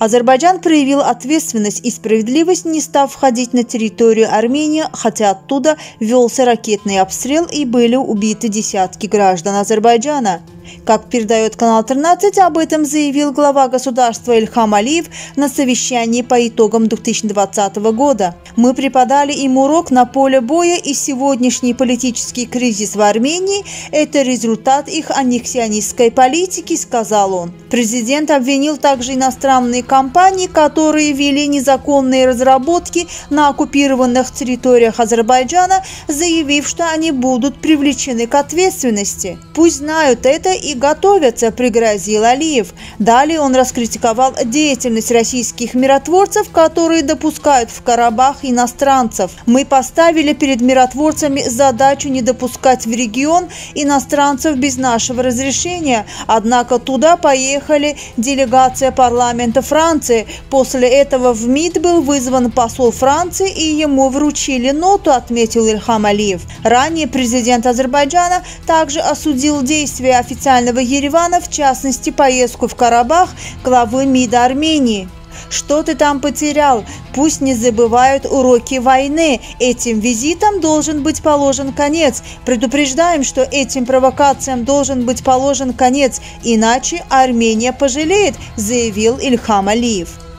Азербайджан проявил ответственность и справедливость, не став входить на территорию Армении, хотя оттуда велся ракетный обстрел и были убиты десятки граждан Азербайджана. Как передает канал 13, об этом заявил глава государства Ильхам Алиев на совещании по итогам 2020 года. «Мы преподали им урок на поле боя, и сегодняшний политический кризис в Армении – это результат их аннексионистской политики», – сказал он. Президент обвинил также иностранные компании, которые вели незаконные разработки на оккупированных территориях Азербайджана, заявив, что они будут привлечены к ответственности. Пусть знают это и готовятся, пригрозил Алиев. Далее он раскритиковал деятельность российских миротворцев, которые допускают в Карабах иностранцев. Мы поставили перед миротворцами задачу не допускать в регион иностранцев без нашего разрешения, однако туда поехали делегация парламента Франции. После этого в МИД был вызван посол Франции и ему вручили ноту, отметил Ильхам Алиев. Ранее президент Азербайджана также осудил действия официальных официального Еревана, в частности поездку в Карабах главы МИДа Армении. Что ты там потерял? Пусть не забывают уроки войны. Этим визитам должен быть положен конец. Предупреждаем, что этим провокациям должен быть положен конец, иначе Армения пожалеет, заявил Ильхам Алиев.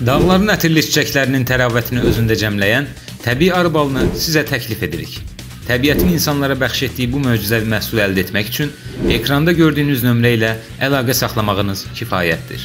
Dağların ətirli çiçəklərinin təravətini özündə cəmləyən təbii arı balını sizə təklif edirik. Təbiətin insanlara bəxş etdiyi bu möcüzəvi məhsulu əldə etmək üçün ekranda gördüyünüz nömrə ilə əlaqə saxlamağınız kifayətdir.